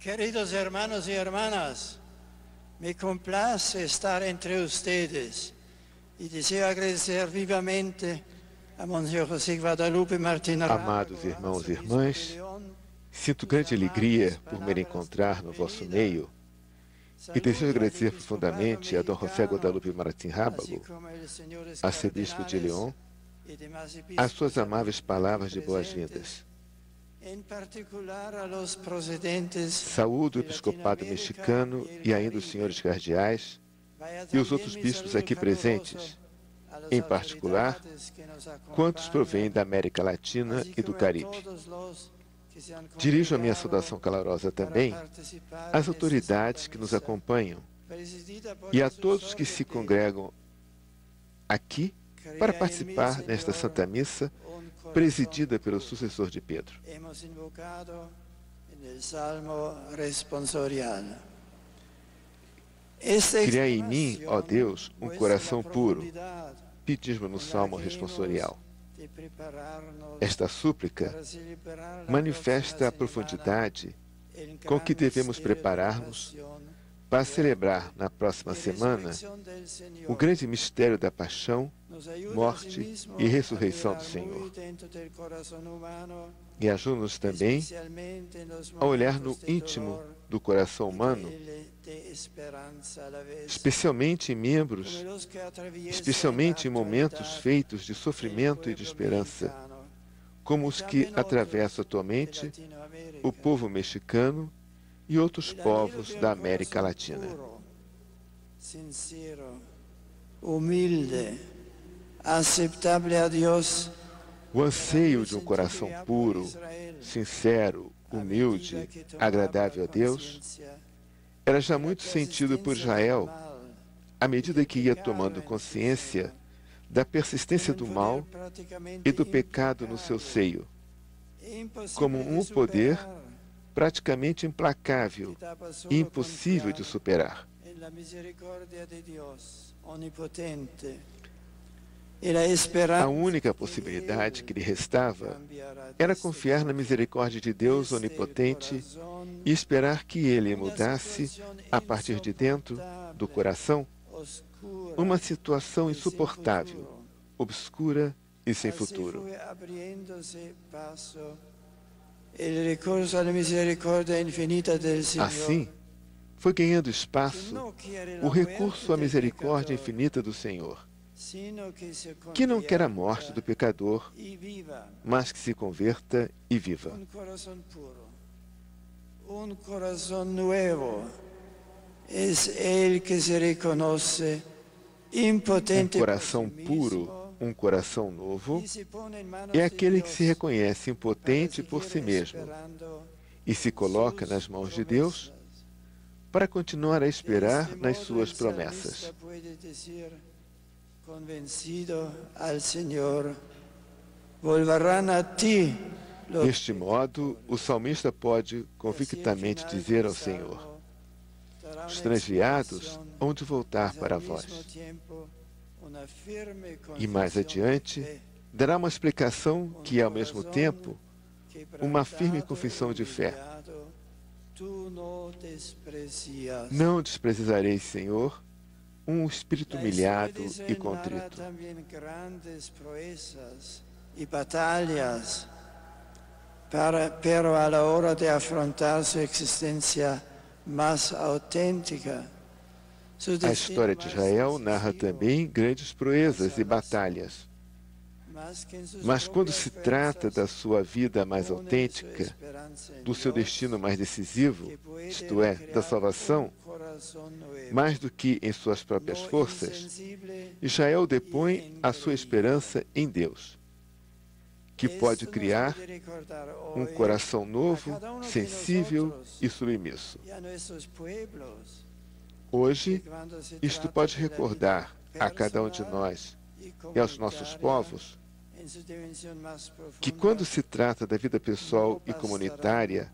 Queridos hermanos y hermanas, me complace estar entre ustedes y deseo agradecer vivamente a Monsenhor José Guadalupe Martins Amados irmãos e irmãs, sinto grande alegria por me encontrar no vosso meio e desejo agradecer profundamente a Dom José Guadalupe Martins Rábago, arcebispo de León, as suas amáveis palavras de boas-vindas. Saúdo o episcopado mexicano e ainda os senhores cardeais e os outros bispos aqui presentes, em particular, quantos provêm da América Latina e do Caribe. Dirijo a minha saudação calorosa também às autoridades que nos acompanham e a todos que se congregam aqui para participar nesta Santa Missa presidida pelo sucessor de Pedro. Criai em mim, ó Deus, um coração puro, pedimos no Salmo responsorial. Esta súplica manifesta a profundidade com que devemos preparar-nos para celebrar na próxima semana o grande mistério da paixão, morte e ressurreição do Senhor. E ajuda-nos também a olhar no íntimo do coração humano, especialmente em membros, especialmente em momentos feitos de sofrimento e de esperança, como os que atravessam atualmente o povo mexicano e outros povos da América Latina. Sincero, humilde, aceitável a Deus. O anseio de um coração puro, sincero, humilde, agradável a Deus, era já muito sentido por Israel à medida que ia tomando consciência da persistência do mal e do pecado no seu seio, como um poder praticamente implacável e impossível de superar. A única possibilidade que lhe restava era confiar na misericórdia de Deus onipotente e esperar que ele mudasse, a partir de dentro do coração, uma situação insuportável, obscura e sem futuro. Assim, foi ganhando espaço o recurso à misericórdia infinita do Senhor, que não quer a morte do pecador, mas que se converta e viva. Um coração novo é ele que se reconhece impotente. Um coração puro um coração novo é aquele que se reconhece impotente por si mesmo e se coloca nas mãos de Deus para continuar a esperar nas suas promessas. Deste modo, o salmista pode convictamente dizer ao Senhor: Os transviados hão de voltar para vós. E mais adiante, dará uma explicação que é, ao mesmo tempo, uma firme confissão de fé. Não desprezarei, Senhor, um espírito humilhado e contrito. e batalhas, para, pero a la hora de afrontar su existencia más auténtica, a história de Israel narra também grandes proezas e batalhas. Mas quando se trata da sua vida mais autêntica, do seu destino mais decisivo, isto é, da salvação, mais do que em suas próprias forças, Israel depõe a sua esperança em Deus, que pode criar um coração novo, sensível e submisso. Hoje, isto pode recordar a cada um de nós e aos nossos povos que, quando se trata da vida pessoal e comunitária,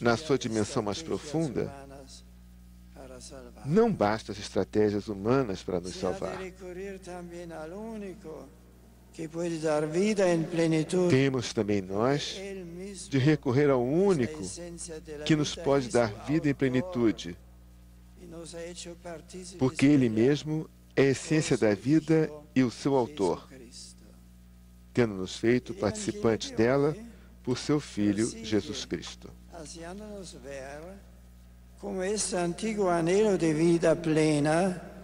na sua dimensão mais profunda, não basta as estratégias humanas para nos salvar. temos também nós de recorrer ao único que nos pode dar vida em plenitude, porque Ele mesmo é a essência da vida e o seu autor, tendo-nos feito participantes dela por seu Filho Jesus Cristo. Como esse antigo anelo de vida plena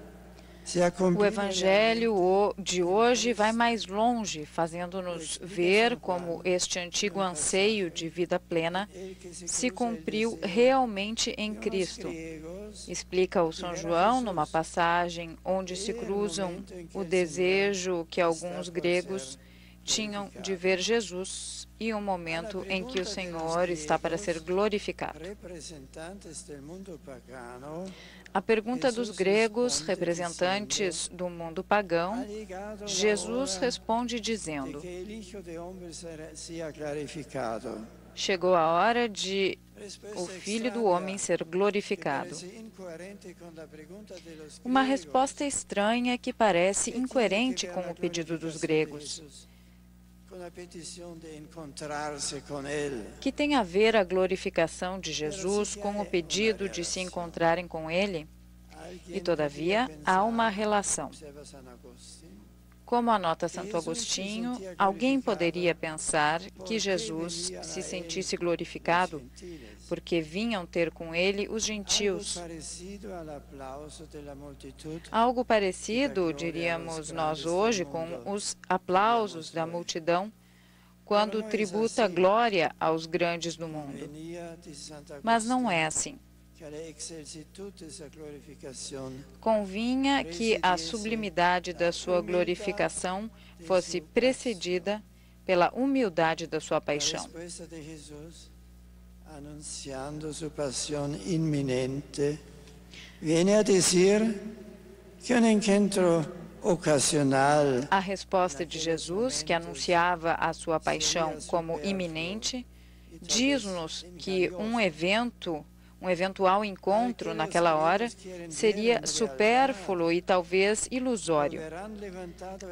o Evangelho de hoje vai mais longe, fazendo-nos ver como este antigo anseio de vida plena se cumpriu realmente em Cristo. Explica o São João numa passagem onde se cruzam o desejo que alguns gregos tinham de ver Jesus e o momento em que o Senhor está para ser glorificado. A pergunta dos gregos, representantes do mundo pagão, Jesus responde dizendo: Chegou a hora de o Filho do Homem ser glorificado. Uma resposta estranha que parece incoerente com o pedido dos gregos que tem a ver a glorificação de Jesus com o pedido de se encontrarem com Ele? E, todavia, há uma relação. Como anota Santo Agostinho, alguém poderia pensar que Jesus se sentisse glorificado porque vinham ter com ele os gentios. Algo parecido, diríamos nós hoje, com os aplausos da multidão quando tributa glória aos grandes do mundo. Mas não é assim. Convinha que a sublimidade da sua glorificação fosse precedida pela humildade da sua paixão. Anunciando sua paixão iminente, viene a dizer que um encontro ocasional. A resposta de Jesus, que anunciava a sua paixão como iminente, diz-nos que um evento um eventual encontro naquela hora seria supérfluo e talvez ilusório.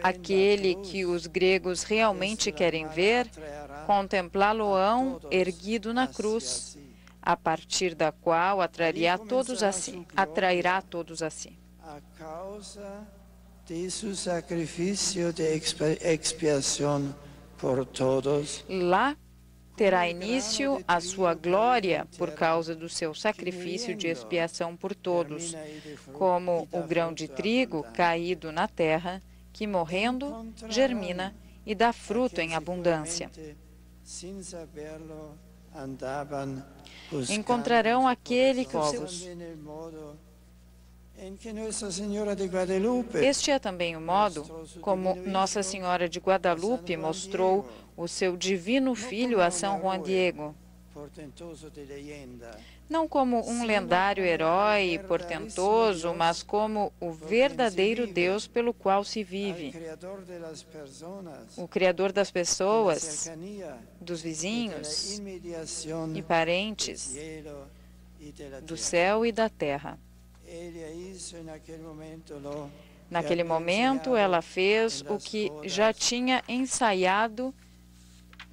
Aquele que os gregos realmente querem ver, contemplá-lo-ão erguido na cruz, a partir da qual atrairá todos a si, atrairá todos a si. A causa de seu sacrifício de expiação por todos. Lá terá início a sua glória por causa do seu sacrifício de expiação por todos, como o grão de trigo caído na terra, que morrendo germina e dá fruto em abundância. Encontrarão aquele que os este é também o modo como Nossa Senhora de Guadalupe mostrou o seu divino filho a São Juan Diego. Não como um lendário herói portentoso, mas como o verdadeiro Deus pelo qual se vive. O Criador das pessoas, dos vizinhos e parentes, do céu e da terra. Naquele momento, ela fez o que já tinha ensaiado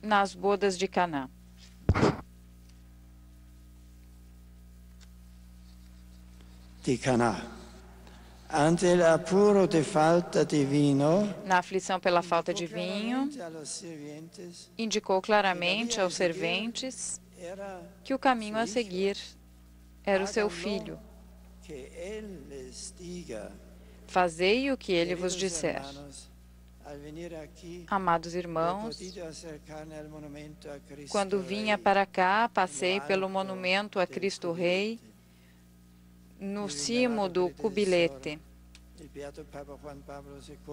nas bodas de Caná. De Caná. Ante apuro de falta de vinho, na aflição pela falta de vinho, indicou claramente aos serventes que o caminho a seguir era o seu filho. Fazei o que ele vos disser. Amados irmãos, quando vinha para cá, passei pelo monumento a Cristo Rei, no cimo do cubilete.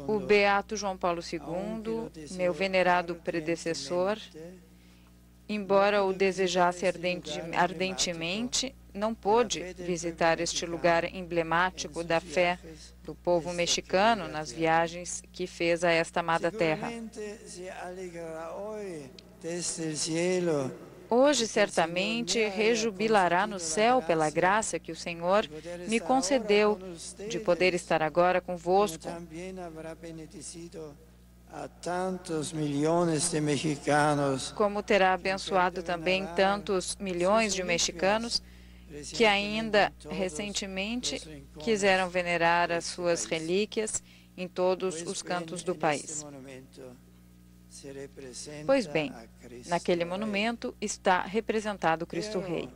O Beato João Paulo II, meu venerado predecessor, embora o desejasse ardentemente, não pôde visitar este lugar emblemático da fé do povo mexicano nas viagens que fez a esta amada terra. Hoje, certamente, rejubilará no céu pela graça que o Senhor me concedeu de poder estar agora convosco como terá abençoado também tantos milhões de mexicanos que ainda recentemente quiseram venerar as suas relíquias em todos os cantos do país. Pois bem, naquele monumento está representado Cristo Rei.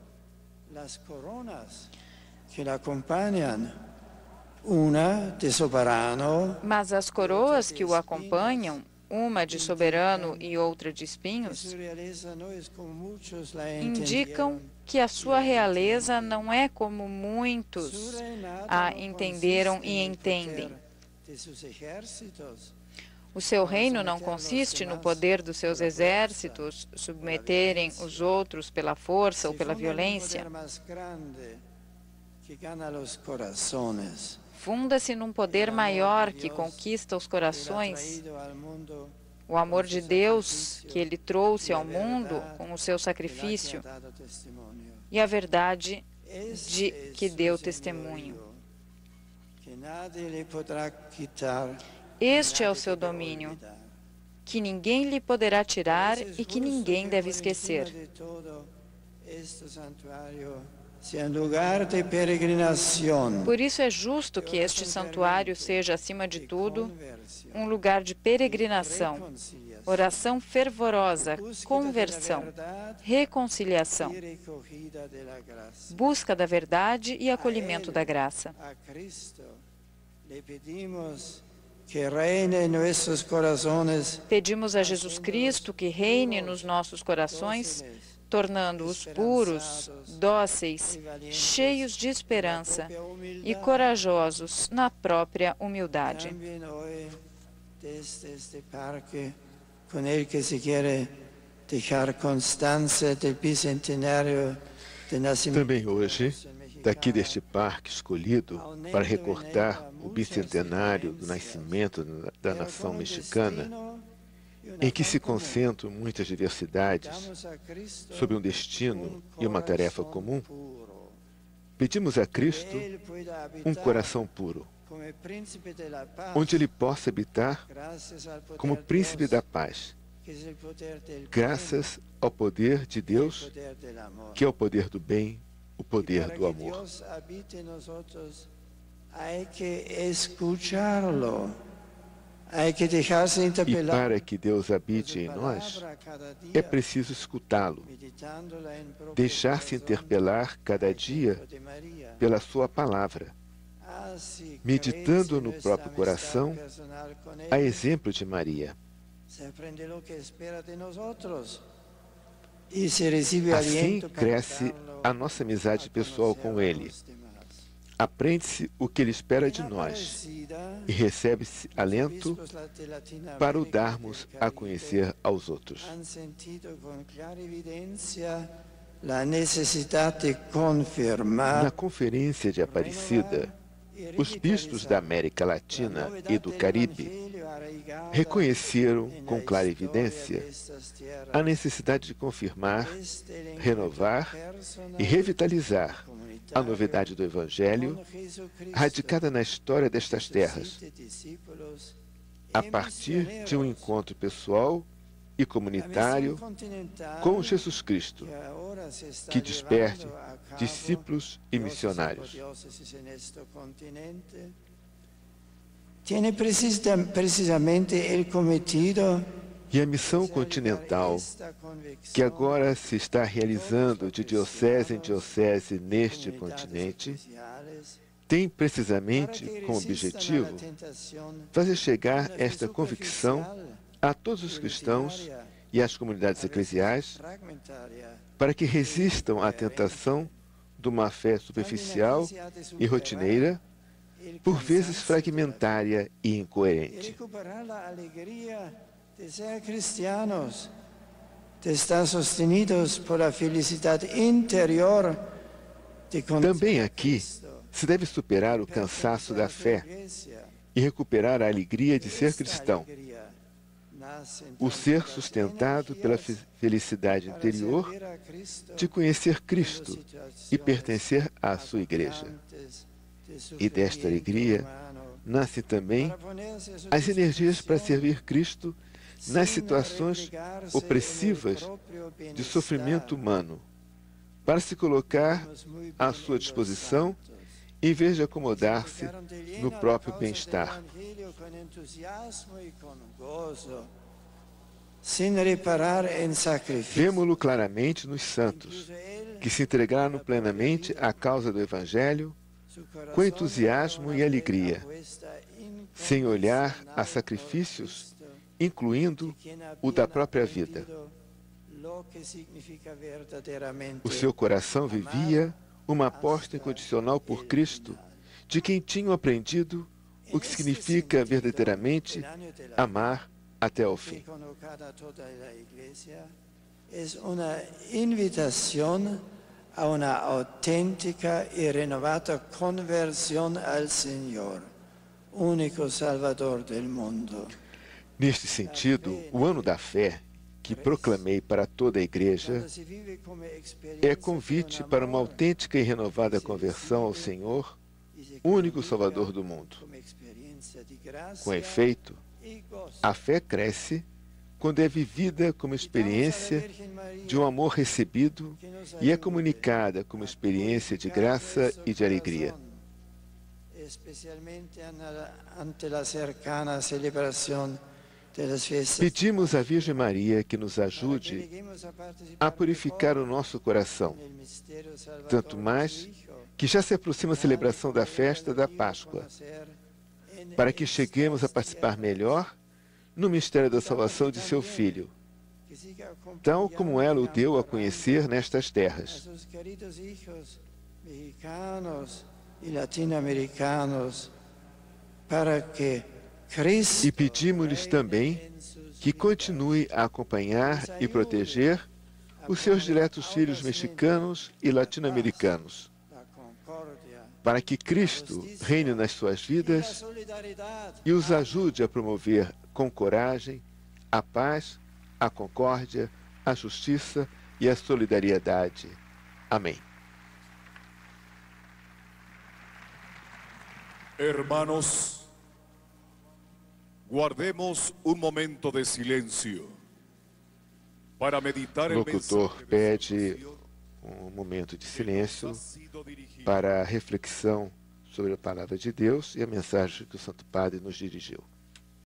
Mas as coroas que o acompanham, uma de soberano e outra de espinhos, indicam que a sua realeza não é como muitos a entenderam e entendem. O seu reino não consiste no poder dos seus exércitos submeterem os outros pela força ou pela violência. Funda-se num poder maior que conquista os corações. O amor de Deus que ele trouxe ao mundo com o seu sacrifício e a verdade de que deu testemunho. Este é o seu domínio, que ninguém lhe poderá tirar e que ninguém deve esquecer. Por isso é justo que este santuário seja, acima de tudo, um lugar de peregrinação, oração fervorosa, conversão, reconciliação, busca da verdade e acolhimento da graça. Pedimos a Jesus Cristo que reine nos nossos corações, tornando-os puros, dóceis, cheios de esperança e corajosos na própria humildade. Que se Também hoje daqui deste parque escolhido para recortar o bicentenário do nascimento da nação mexicana, em que se concentram muitas diversidades sob um destino e uma tarefa comum, pedimos a Cristo um coração puro, onde ele possa habitar como príncipe da paz, graças ao poder de Deus, que é o poder do bem o poder do amor. E para que Deus habite em nós, é preciso escutá-lo, deixar-se interpelar cada dia pela Sua palavra, meditando no próprio coração, a exemplo de Maria. Assim cresce a nossa amizade pessoal com Ele. Aprende-se o que Ele espera de nós e recebe-se alento para o darmos a conhecer aos outros. Na conferência de Aparecida, os bispos da América Latina e do Caribe reconheceram com clara evidência a necessidade de confirmar, renovar e revitalizar a novidade do Evangelho radicada na história destas terras, a partir de um encontro pessoal e comunitário com Jesus Cristo, que desperte discípulos e missionários. Tiene precisamente el cometido e a missão continental, que agora se está realizando de diocese em diocese neste continente, tem precisamente como objetivo fazer chegar esta convicção a todos os cristãos e às comunidades eclesiais para que resistam à tentação de uma fé superficial e rotineira, por vezes fragmentária e incoerente. De ser cristianos, de estar sostenidos por a felicidade interior de Também aqui se deve superar o cansaço da fé e recuperar a alegria de ser cristão. o ser sustentado pela felicidade interior de conhecer Cristo e pertencer à sua igreja. E desta alegria nascem também as energias para servir Cristo nas situações opressivas de sofrimento humano, para se colocar à sua disposição em vez de acomodar-se no próprio bem-estar. Vemo-lo claramente nos santos, que se entregaram plenamente à causa do Evangelho com entusiasmo e alegria, sem olhar a sacrifícios, incluindo o da própria vida. O seu coração vivia uma aposta incondicional por Cristo, de quem tinham aprendido o que significa verdadeiramente amar até o fim. É uma invitação a uma autêntica e renovada conversão ao Senhor, único Salvador do mundo. Neste sentido, o ano da fé que proclamei para toda a Igreja é convite para uma autêntica e renovada conversão ao Senhor, único Salvador do mundo. Com efeito, a fé cresce quando é vivida como experiência de um amor recebido e é comunicada como experiência de graça e de alegria. Especialmente ante a cercana celebração Pedimos à Virgem Maria que nos ajude a purificar o nosso coração, tanto mais que já se aproxima a celebração da festa da Páscoa, para que cheguemos a participar melhor no mistério da salvação de seu Filho, tal como ela o deu a conhecer nestas terras. e latino-americanos, para que e pedimos-lhes também que continue a acompanhar e proteger os seus diretos filhos mexicanos e latino-americanos, para que Cristo reine nas suas vidas e os ajude a promover com coragem a paz, a concórdia, a justiça e a solidariedade. Amém. Hermanos, Guardemos um momento de silêncio para meditar o locutor pede um momento de silêncio para a reflexão sobre a palavra de Deus e a mensagem que o Santo Padre nos dirigiu.